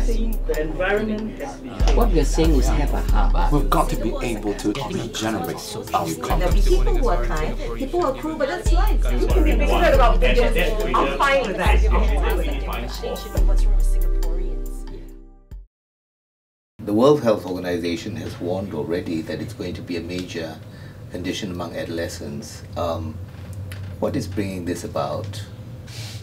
think the environment has been What we're saying is have a heart. We've got to be able to regenerate our There'll economy. be people who are kind, people who are cruel, but that's life. You can be passionate about And- videos. and- and- I'm fine with that. I'm fine with that. What's wrong? The World Health Organization has warned already that it's going to be a major condition among adolescents. Um, what is bringing this about?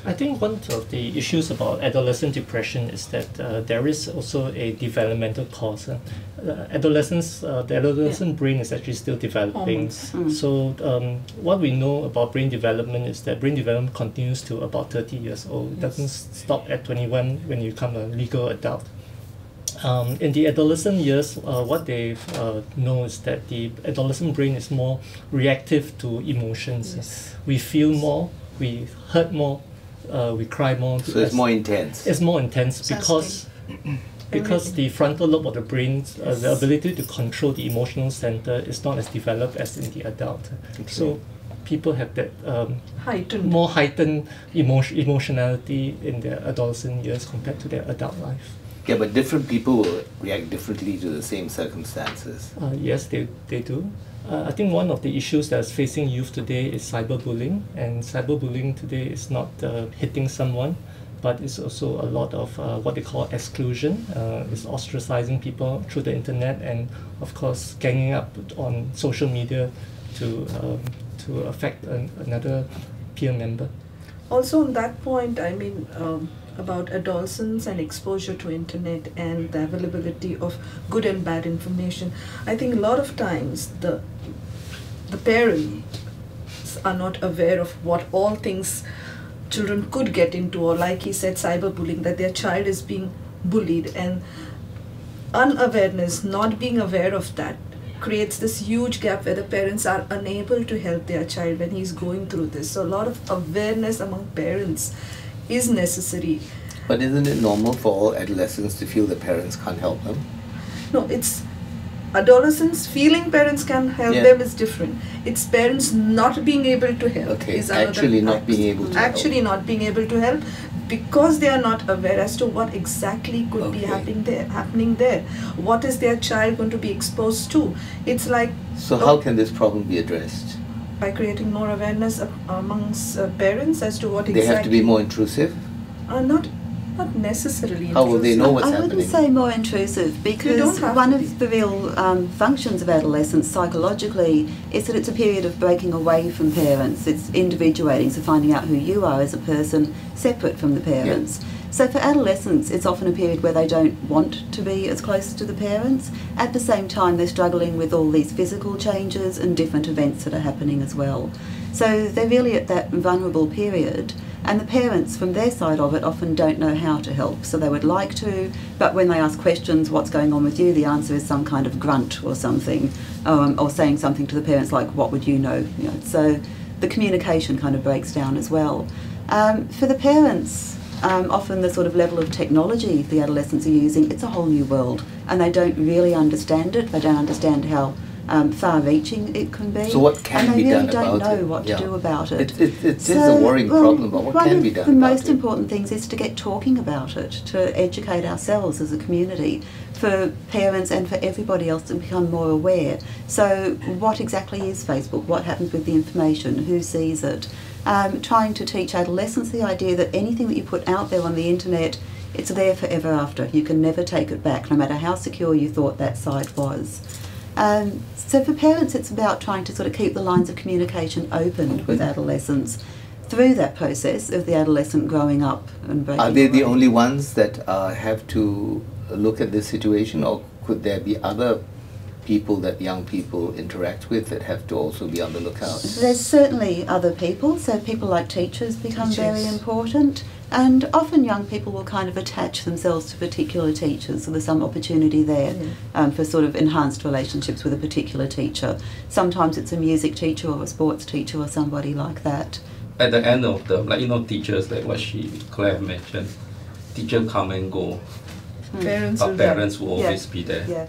I think one of the issues about adolescent depression is that uh, there is also a developmental cause. Uh, uh, adolescence, uh, the adolescent brain is actually still developing. So um, what we know about brain development is that brain development continues to about 30 years old. It doesn't stop at 21 when you become a legal adult. Um, in the adolescent years, uh, what they uh, know is that the adolescent brain is more reactive to emotions. Yes. We feel more, we hurt more, uh, we cry more. So it's more intense. it's more intense because because the frontal lobe of the brain, uh, the ability to control the emotional center is not as developed as in the adult. So people have that um, Heightened. more heightened emotion, emotionality in their adolescent years compared to their adult life. Yeah, but different people react differently to the same circumstances. Uh, yes, they, they do. Uh, I think one of the issues that's facing youth today is cyberbullying, and cyberbullying today is not uh, hitting someone, but it's also a lot of uh, what they call exclusion. Uh, it's ostracizing people through the internet, and of course, ganging up on social media to um, to affect an, another peer member. Also on that point, I mean, um, about adolescents and exposure to internet and the availability of good and bad information, I think a lot of times the the parents are not aware of what all things children could get into, or like he said, cyberbullying, that their child is being bullied, and unawareness, not being aware of that, creates this huge gap where the parents are unable to help their child when he's going through this. So, a lot of awareness among parents is necessary. But isn't it normal for all adolescents to feel that parents can't help them? No, it's adolescents feeling parents can help Yeah. them is different. It's parents not being able to help. Okay, is actually not being able to help. Actually not being able to help because they are not aware as to what exactly could be happening there. Happening there. What is their child going to be exposed to? It's like So, how can this problem be addressed? by creating more awareness amongst uh, parents as to what exactly They have to be more intrusive? Uh, not not necessarily. How will they intrusive. know what's I happening? wouldn't say more intrusive because one of the real um, functions of adolescence psychologically is that it's a period of breaking away from parents. It's individuating, so finding out who you are as a person separate from the parents. So for adolescents, it's often a period where they don't want to be as close to the parents. At the same time, they're struggling with all these physical changes and different events that are happening as well. So they're really at that vulnerable period. And the parents, from their side of it, often don't know how to help. So they would like to, but when they ask questions, what's going on with you, the answer is some kind of grunt or something, um, or saying something to the parents like, what would you know? You know so the communication kind of breaks down as well. Um, for the parents, um, often the sort of level of technology the adolescents are using, it's a whole new world, and they don't really understand it. They don't understand how um, far-reaching it can be. So what can and they be really done don't know it? what Yeah. to do about it. It, it, it is So, a worrying well, problem, but what can be done the most important things is to get talking about it, to educate ourselves as a community, for parents and for everybody else to become more aware. So, what exactly is Facebook? What happens with the information? Who sees it? Um, trying to teach adolescents the idea that anything that you put out there on the internet, it's there forever after. You can never take it back, no matter how secure you thought that site was. Um, so for parents, it's about trying to sort of keep the lines of communication open with adolescents through that process of the adolescent growing up and breaking Are they the only ones that uh, have to look at this situation, or could there be other people that young people interact with that have to also be on the lookout? There's certainly other people, so people like teachers become very important, and often young people will kind of attach themselves to particular teachers, so there's some opportunity there Yeah. um, for sort of enhanced relationships with a particular teacher. Sometimes it's a music teacher or a sports teacher or somebody like that. at the end of the like you know teachers like what she Claire mentioned, teacher come and go, Parents but will parents will Yeah. always be there. Yeah.